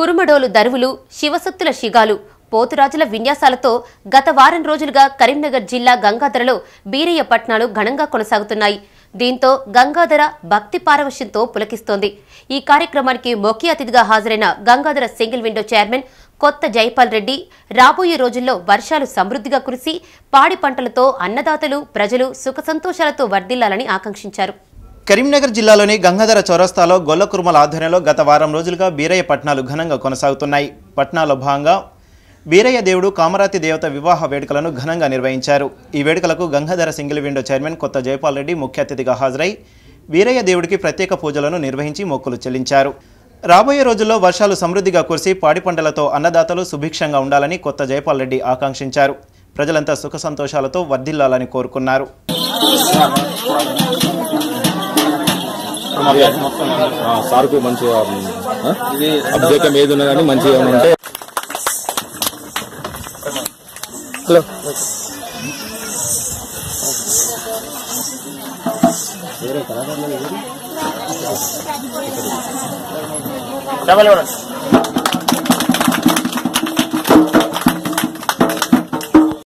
కురుమడోలు దరువులు శివశక్తుల శిగాలు పోతురాజుల విన్యాసాలతో గత వారం రోజులుగా కరీంనగర్ జిల్లా గంగాధరలో బీరయ్య పట్నాలు ఘనంగా కొనసాగుతున్నాయి. దీంతో గంగాధర భక్తి పారవశ్యంతో పులకిస్తోంది. ఈ కార్యక్రమానికి ముఖ్య అతిథిగా హాజరైన గంగాధర సింగిల్ విండో చైర్మన్ కొత్త జైపాల్ రెడ్డి రాబోయే రోజుల్లో వర్షాలు సమృద్ధిగా కురిసి పాడి పంటలతో అన్నదాతలు ప్రజలు సుఖ సంతోషాలతో వర్ధిల్లాలని ఆకాంక్షించారు. కరీంనగర్ జిల్లాలోని గంగాధర చౌరస్తాలో గొల్ల కురుమల ఆధ్వర్యంలో గత వారం రోజులుగా బీరయ్య పట్నాలు ఘనంగా కొనసాగుతున్నాయి. పట్నాలో భాగంగా బీరయ్య దేవుడు కామరాతి దేవత వివాహ వేడుకలను ఘనంగా నిర్వహించారు. ఈ వేడుకలకు గంగాధర సింగిల్ విండో చైర్మన్ కొత్త జైపాల్ రెడ్డి ముఖ్య అతిథిగా హాజరై వీరయ్య దేవుడికి ప్రత్యేక పూజలను నిర్వహించి మొక్కులు చెల్లించారు. రాబోయే రోజుల్లో వర్షాలు సమృద్ధిగా కురిసి పాడి పంటలతో అన్నదాతలు సుభిక్షంగా ఉండాలని కొత్త జయపాల్ రెడ్డి ఆకాంక్షించారు. ప్రజలంతా సుఖ సంతోషాలతో వర్ధిల్లాలని కోరుకున్నారు. సార్కు మంచిగా ఆ? అభిషేకం ఏది ఉన్నా కానీ మంచిగా ఉంటే. హలో. డబల్ ఇవ్వండి